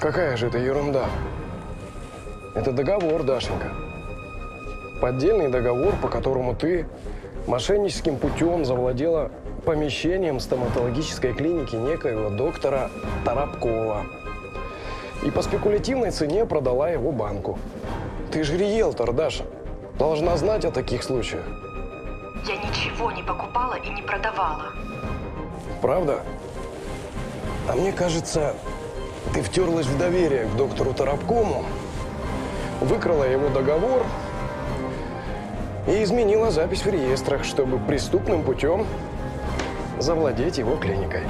Какая же это ерунда? Это договор, Дашенька. Поддельный договор, по которому ты мошенническим путем завладела помещением стоматологической клиники некоего доктора Тарабкова. И по спекулятивной цене продала его банку. Ты же риэлтор, Даша. Должна знать о таких случаях. Я ничего не покупала и не продавала. Правда? А мне кажется, ты втерлась в доверие к доктору Тарабкому, выкрала его договор и изменила запись в реестрах, чтобы преступным путем завладеть его клиникой.